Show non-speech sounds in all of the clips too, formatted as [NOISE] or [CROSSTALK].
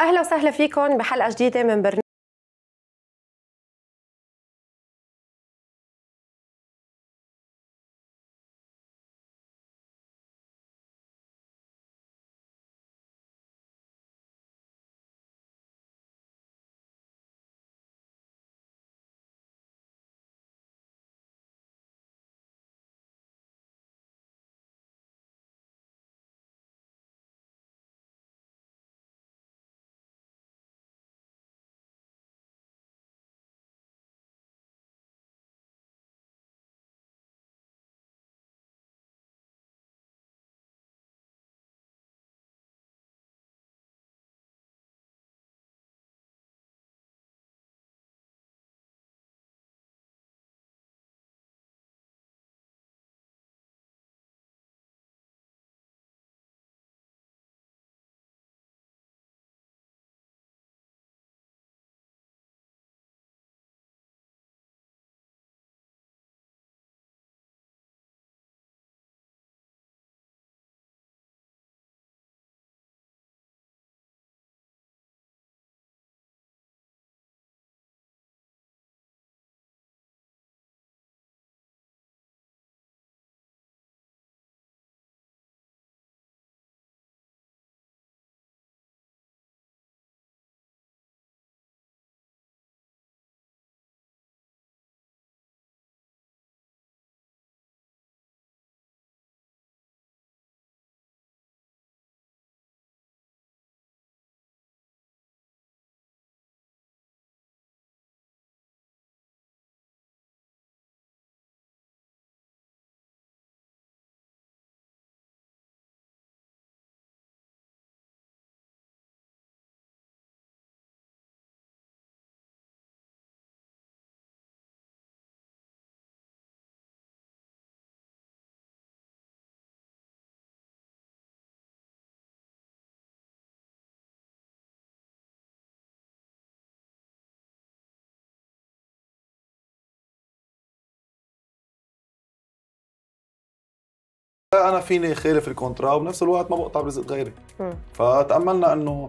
أهلا وسهلا فيكم بحلقة جديدة من برنامج أنا فيني خالف ال contrat وبنفس الوقت ما بقطع برزق غيري. فتأملنا إنه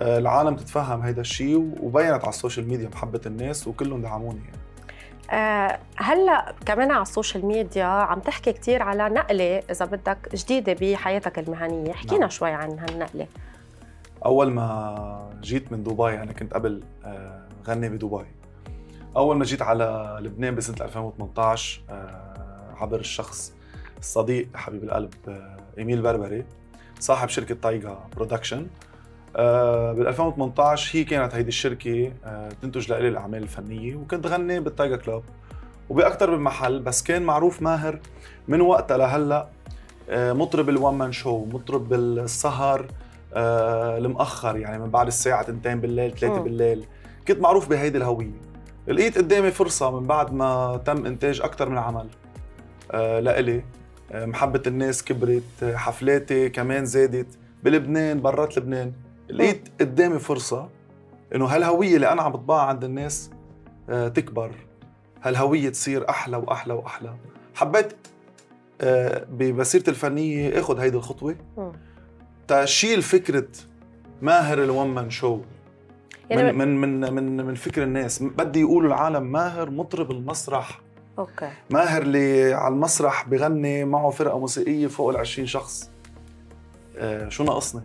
آه، العالم تتفهم هيدا الشيء وبينت على ال social media محبة الناس وكلهم دعموني يعني. آه هلأ كمان على ال social media عم تحكي كثير على نقلة إذا بدك جديدة بحياتك المهنية. احكينا نعم. شوي عن هالنقلة. أول ما جيت من دبي أنا كنت قبل آه، غني بدبي. أول ما جيت على لبنان بسنة 2018 آه، عبر الشخص الصديق حبيب القلب آه، إيميل بربري صاحب شركة تايجا Production بال 2018 هي كانت هيدي الشركة آه، تنتج لي الأعمال الفنية وكنت غني بالتايجا club. وباكثر من محل بس كان معروف ماهر من وقتها لهلا آه، مطرب ال one man show مطرب السهر المؤخر يعني من بعد الساعة 2 بالليل 3 بالليل. كنت معروف بهيدي الهوية. لقيت قدامي فرصة من بعد ما تم إنتاج أكثر من عمل لإلي. محبة الناس كبرت حفلاتي كمان زادت. بلبنان برات لبنان. لقيت قدامي فرصة إنه هالهوية اللي أنا عم بطبعها عند الناس آه، تكبر. هالهوية تصير أحلى وأحلى وأحلى. حبيت آه، بمسيرتي الفنية آخذ هيدي الخطوة. تشيل فكرة ماهر الون مان شو؟ يعني من من من من, من فكر الناس. بدي يقولوا العالم ماهر مطرب المسرح. Okay. ماهر اللي على المسرح بغني معه فرقة موسيقية فوق ال 20 شخص. آه شو ناقصني؟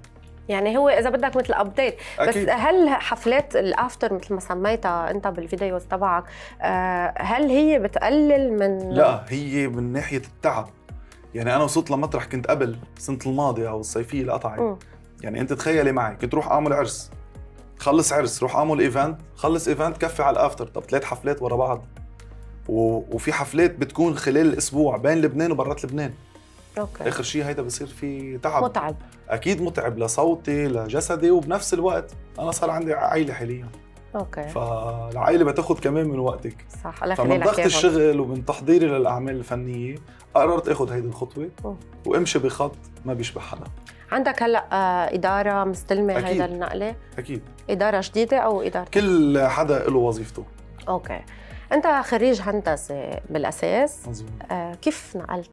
يعني هو إذا بدك مثل update بس هالحفلات ال after مثل ما سميتها أنت بال videos تبعك آه هل هي بتقلل من لا هي من ناحية التعب. يعني أنا وصلت لمطرح كنت قبل السنة الماضية أو الصيفية اللي قطعت يعني أنت تخيلي معي كنت روح أعمل عرس. خلص عرس روح أعمل event خلص event كفي على ال after طب ثلاث حفلات ورا بعض. وفي حفلات بتكون خلال الأسبوع بين لبنان وبرات لبنان. Okay. آخر شيء هيدا بصير في تعب. متعب. أكيد متعب لصوتي لجسدي وبنفس الوقت أنا صار عندي عائلة حاليا. Okay. فالعائلة بتاخذ كمان من وقتك. صح الله فمن ضغط الشغل ومن تحضيري للأعمال الفنية قررت اخذ هيدي الخطوة وأمشي بخط ما بيشبه حدا. عندك هلأ آه، إدارة مستلمة هيدا النقلة؟ أكيد. إدارة جديدة أو إدارة؟ كل حدا له وظيفته. أوكي. أنت خريج هندسة بالأساس مزبوط. آه كيف نقلت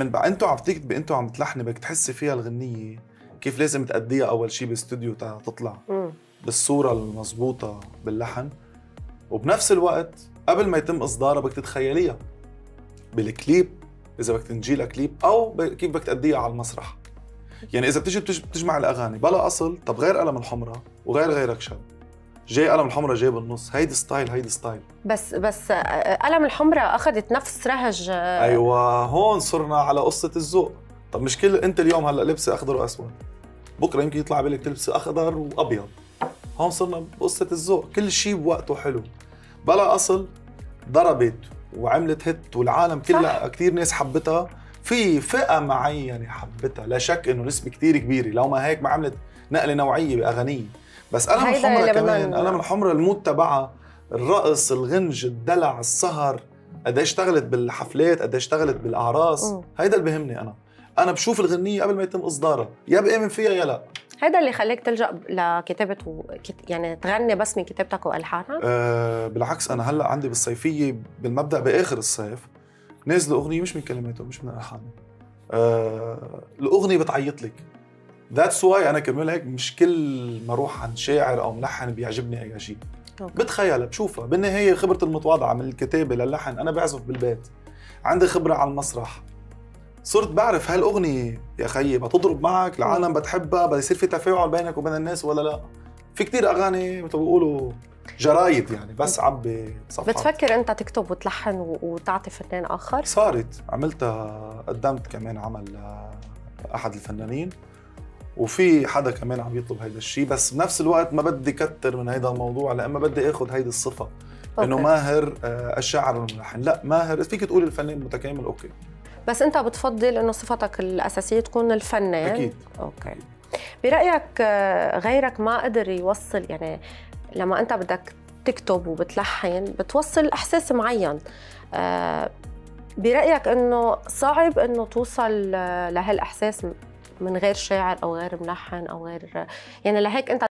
من بقى أنتوا عم تكتبي أنتوا عم تلحني بدك تحسي فيها الغنية. كيف لازم تأديها أول شيء باستوديو تطلع؟ بالصورة المضبوطه باللحن. وبنفس الوقت قبل ما يتم إصدارها بدك تتخيليها. بالكليب إذا بدك تنجي لها كليب أو كيف بدك تأديها على المسرح. يعني إذا بتجي بتجمع الأغاني بلا أصل طب غير قلم الحمراء وغير غيرك شاب جاي قلم الحمراء جاي بالنص. هيدي ستايل هيدي ستايل. بس بس قلم الحمراء أخذت نفس رهج أيوه هون صرنا على قصة الذوق. طب مش كل أنت اليوم هلأ لبسه أخضر وأسود. بكرة يمكن يطلع بالك تلبسي أخضر وأبيض. هون صرنا بقصة الذوق. كل شيء بوقته حلو. بلا أصل ضربت وعملت هيت والعالم كلها كثير ناس حبتها. في فئة معينة حبتها. لا شك إنه نسبة كثير كبيرة. لو ما هيك ما عملت نقلة نوعية باغانيه بس قلم الحمرة كمان قلم الحمرة المود تبعها الرقص الغنج الدلع السهر قد اشتغلت بالحفلات قد اشتغلت بالأعراس. هيدا اللي بهمني أنا. أنا بشوف الغنية قبل ما يتم إصدارها يا بامن فيها يا لا. هذا اللي خليك تلجأ لكتابة و... يعني تغني بس من كتابتك والحانك؟ أه بالعكس أنا هلأ عندي بالصيفية بالمبدأ بآخر الصيف نازلة أغنية مش من كلماته مش من ألحانه. أه الأغنية بتعيط لك. That's why أنا كمان هيك مش كل ما أروح عند شاعر أو ملحن بيعجبني أي شيء. بتخيلها بشوفها. بالنهاية خبرتي المتواضعة من الكتابة للحن أنا بعزف بالبيت. عندي خبرة على المسرح. صرت بعرف هالأغنية. يا خيي بتضرب معك العالم بتحبها بده يصير في تفاعل بينك وبين الناس ولا لا؟ في كتير أغاني مثل بيقولوا جرايد يعني بس عبي صفحات. بتفكر أنت تكتب وتلحن وتعطي فنان آخر؟ صارت. عملتها قدمت كمان عمل لاحد الفنانين. وفي حدا كمان عم يطلب هيدا الشيء بس بنفس الوقت ما بدي كتر من هيدا الموضوع لأن ما بدي آخذ هيدي الصفة. إنه ماهر آه، الشاعر والملحن لا ماهر فيك تقول الفنان متكامل Okay. بس أنت بتفضل إنه صفتك الأساسية تكون الفنان؟ أكيد. Okay. برأيك آه، غيرك ما قدر يوصل يعني لما أنت بدك تكتب وبتلحن بتوصل إحساس معين. آه، برأيك إنه صعب إنه توصل لهالإحساس؟ من غير شاعر أو غير ملحن أو غير يعني لهيك أنت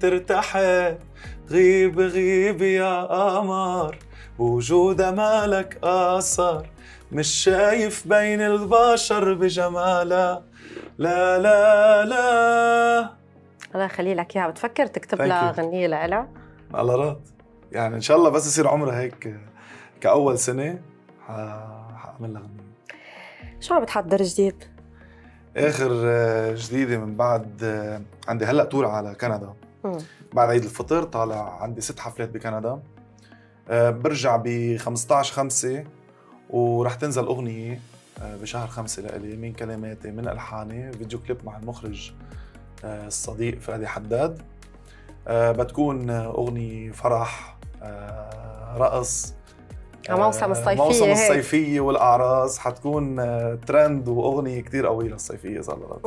ترتحل. غيب غيب يا قمر بوجودها مالك آثار مش شايف بين البشر بجمالها لا لا لا. الله يخلي لك إياها. بتفكر تكتب لها غنية لها؟ قلرات يعني إن شاء الله بس يصير عمرها هيك كأول سنة. حأعمل لها غنية شو عم بتحضر جديد؟ آخر جديدة من بعد عندي هلأ تور على كندا. بعد عيد الفطر طالع عندي ست حفلات بكندا. آه، برجع ب 15 5 ورح تنزل أغنية آه، بشهر خمسة لإلي من كلماتي من ألحاني فيديو كليب مع المخرج آه، الصديق فادي حداد. بتكون أغنية فرح رقص موسم الصيفية موسم الصيفية والأعراس. حتكون ترند وأغنية كتير قوية للصيفية صار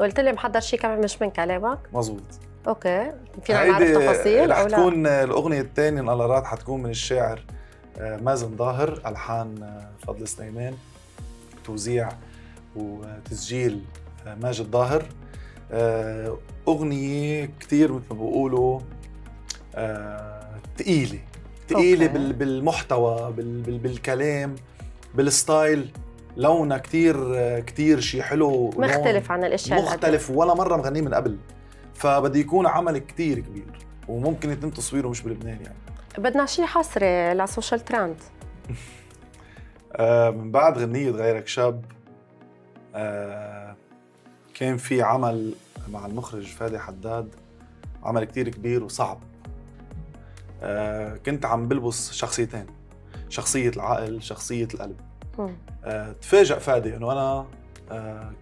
قلت لي محضر شيء كمان مش من كلامك؟ مزبوط. أوكي. فينا نعرف تفاصيل رح تكون الأغنية الثانية نقلرات حتكون من الشاعر آه، مازن ظاهر ألحان آه، فضل سليمان توزيع وتسجيل آه، ماجد ظاهر. أغنية كثير مثل ما بيقولوا ثقيله ثقيله بالمحتوى بالكلام بال style. لونها كثير كثير شيء حلو مختلف عن الأشياء مختلف ولا مرة مغنية من قبل. فبده يكون عمل كتير كبير وممكن يتم تصويره مش بلبنان يعني. بدنا شيء حصري لل Social Trend [LAUGHS] آه من بعد غنية غيرك شاب آه كان في عمل مع المخرج فادي حداد عمل كتير كبير وصعب. آه كنت عم بلبس شخصيتين شخصية العقل شخصية القلب. تفاجأ فادي إنه أنا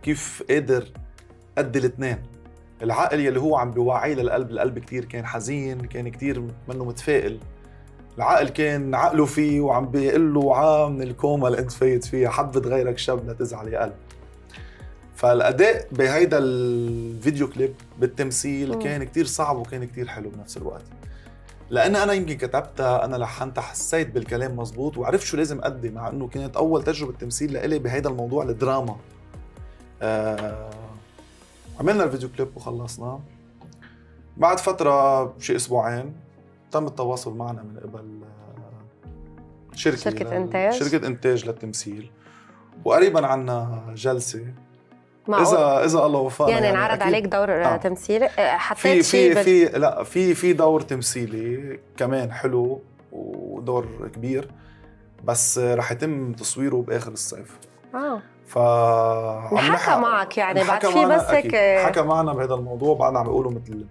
كيف قادر أدي الاثنين. العقل يلي هو عم بيوعي للقلب القلب كتير كان حزين كان كتير منه متفائل. العقل كان عقله فيه وعم بيقول له قوم من الكوما اللي انت فايت فيها حبت غيرك شاب لا تزعل يا قلب. فالأداء بهيدا الفيديو كليب بالتمثيل كان كتير صعب وكان كتير حلو بنفس الوقت. لأن أنا يمكن كتبتها أنا لحنتها حسيت بالكلام مزبوط وعرفت شو لازم ادي مع إنه كانت أول تجربة تمثيل لإلي بهيدا الموضوع الدراما. آه عملنا الفيديو كليب وخلصنا. بعد فترة شي أسبوعين تم التواصل معنا من قبل آه، شركة شركة إنتاج؟ شركة إنتاج للتمثيل. وقريبا عنا جلسة. معقول. اذا إذا الله وفقنا يعني, يعني انعرض عليك دور آه. تمثيلي آه، حطيت في في في لا في في دور تمثيلي كمان حلو ودور كبير بس رح يتم تصويره بآخر الصيف. آه. ف حكى معك يعني بعد في بس هيك حكى معنا بهذا الموضوع بعدنا عم بيقولوا مثل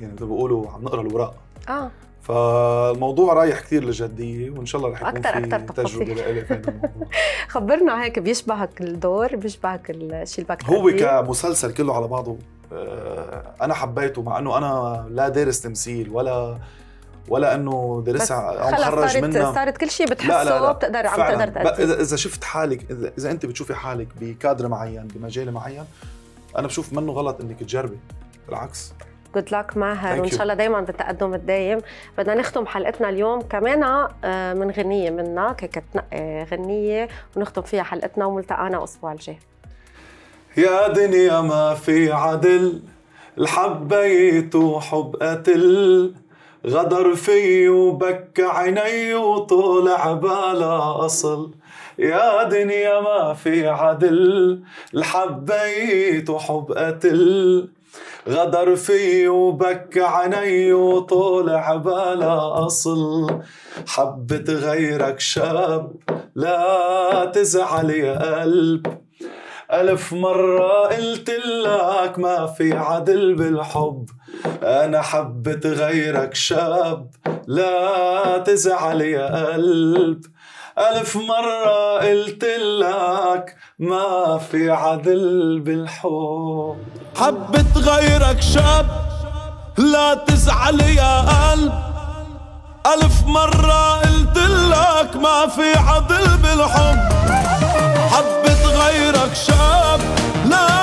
يعني مثل بيقولوا عم نقرأ الوراق. آه. فالموضوع رايح كثير للجديه وإن شاء الله رح يكون أكتر في أكتر تجربة لإلي في هذا الموضوع. [LAUGHS] خبرنا هيك بيشبهك الدور بيشبهك الشيء اللي هو كمسلسل كله على بعضه آه، أنا حبيته مع إنه أنا لا دارس تمثيل ولا ولا إنه درسها أو مخرج منها. صارت كل شيء بتحسه لا لا لا. بتقدر عم تقدر تأدي اذا إذا شفت حالك اذا, إذا أنت بتشوفي حالك بكادر معين بمجال معين أنا بشوف منه غلط إنك تجربي. بالعكس. جود لك ماهر وان شاء الله دائما بالتقدم الدايم. بدنا نختم حلقتنا اليوم كمان آه، من غنية منك هيك تنقي غنية ونختم فيها حلقتنا وملتقانا الأسبوع الجاي. يا دنيا ما في عدل الحبيت وحب قتل غدر في وبك عيني وطلع بلا أصل. يا دنيا ما في عدل الحبيت وحب قتل غدر في وبك عيني وطلع بلا أصل. حبت غيرك شاب لا تزعل يا قلب. ألف مرة قلت لك ما في عدل بالحب. أنا حبت غيرك شاب لا تزعل يا قلب. ألف مرة قلت لك ما في عدل بالحب. حبت غيرك شاب لا تزعل يا قلب. ألف مرة قلت لك ما في عدل بالحب. حبت غيرك شاب لا